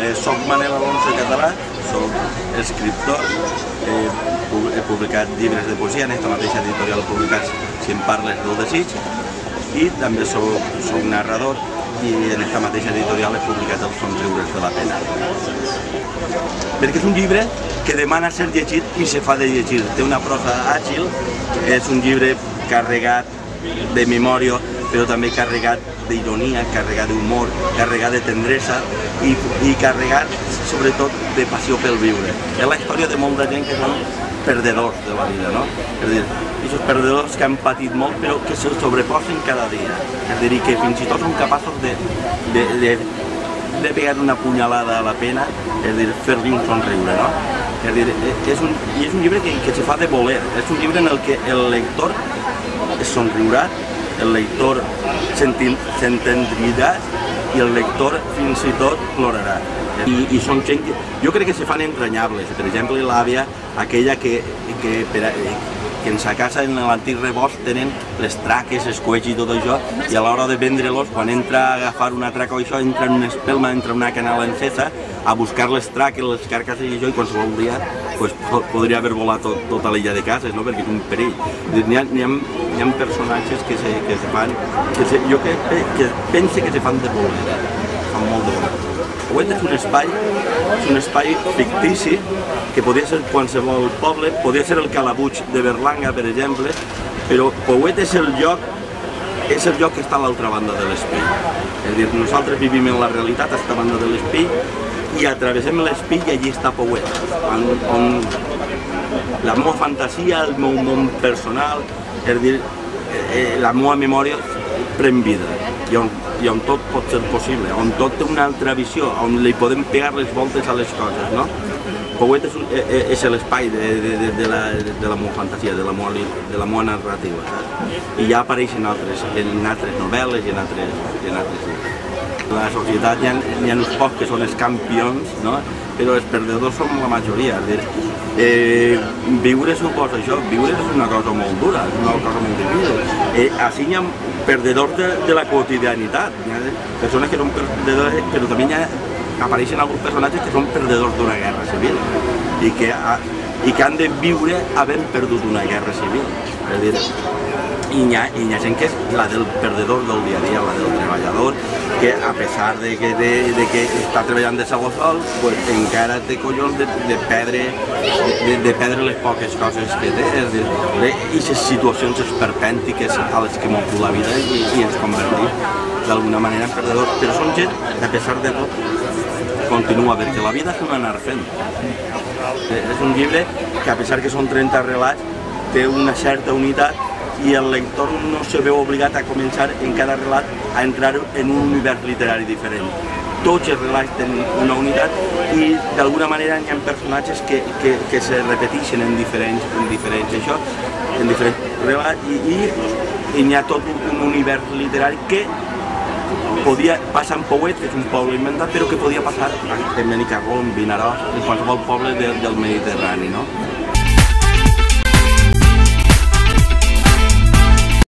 Eh, soc Manel Alonso Català, soc escriptor, eh, he publicat llibres de poesia en aquesta mateixa editorial publicats Si em parles del desig i també soc, soc narrador i en aquesta mateixa editorial he publicat Els somriures de la pena. Perquè és un llibre que demana ser llegit i se fa de llegir. Té una prosa àgil, és un llibre carregat de memòria, però també carregat d'ironia, carregat d'humor, carregat de tendresa i, i carregat sobretot de passió pel viure. És la història de molta gent que són perdedors de la vida, no? És a dir, aquests perdedors que han patit molt però que se sobreposen cada dia. És a dir, que fins i tot són capaços de, de, de, de pegar una punyalada a la pena, és a dir, fer-li un somriure, no? És a dir, és un, i és un llibre que, que se fa de voler, és un llibre en el que el lector es somriurà, el lector s'enten- s'entendrirà i el lector fins i tot plorarà. I, i són gent que, jo crec que se fan entranyables. Per exemple, l'àvia, aquella que, que, per, que en sa casa, en l'antic rebost, tenen les traques, els coets i tot això, i a l'hora de vendre-los, quan entra a agafar una traca o això, entra en una espelma, entra en una canala encesa, a buscar les traques, les carcasses i això, i qualsevol dia pues, po- podria haver volat tot, tota l'illa de cases, no? perquè és un perill. N'hi ha, ha, n'hi ha personatges que se, que se fan, que se, jo que, que pense que se fan de voler, fan molt de voler. Poet és un espai, és un espai fictici que podia ser qualsevol poble, podia ser el Calabuig de Berlanga, per exemple, però Pouet és el lloc és el lloc que està a l'altra banda de l'espill. És a dir, nosaltres vivim en la realitat, a aquesta banda de l'espill, i atravessem l'espill i allí està Pouet, on, on la meva fantasia, el meu món personal, és dir, eh, la meva memòria pren vida i on, i on tot pot ser possible, on tot té una altra visió, on li podem pegar les voltes a les coses, no? Pouet és, eh, eh, és l'espai de, de, de, de, la, de la meva fantasia, de la meva, de la meva narrativa, saps? I ja apareixen altres, en altres novel·les i en altres, en altres llibres. La societat hi ha, hi ha uns pocs que són els campions, no? però els perdedors són la majoria. És dir, eh, viure suposa això, viure és una cosa molt dura, és una cosa molt difícil. Eh, així hi ha perdedors de, de la quotidianitat, hi ha persones que són perdedores, però també hi ha, apareixen alguns personatges que són perdedors d'una guerra civil i que, ha, i que han de viure havent perdut una guerra civil. És dir, i hi, ha, i hi ha gent que és la del perdedor del dia a dia, la del treballador, que a pesar de que, de, de que està treballant de sol a sol, pues, encara té collons de, de perdre, de, de perdre les poques coses que té, és dir, aquestes situacions esperpèntiques a les que m'ocu la vida i, i ens convertim d'alguna manera en perdedors, però són gent a pesar de tot continua, perquè la vida és un anar fent. És un llibre que a pesar que són 30 relats, té una certa unitat i el lector no se veu obligat a començar en cada relat a entrar en un univers literari diferent. Tots els relats tenen una unitat i d'alguna manera hi ha personatges que, que, que se repeteixen en diferents, en diferents, això, en diferents relats i, i, i hi ha tot un, un univers literari que podia passar en Pouet, que és un poble inventat, però que podia passar en Benicarló, en Vinaròs, en qualsevol poble de, del Mediterrani, no?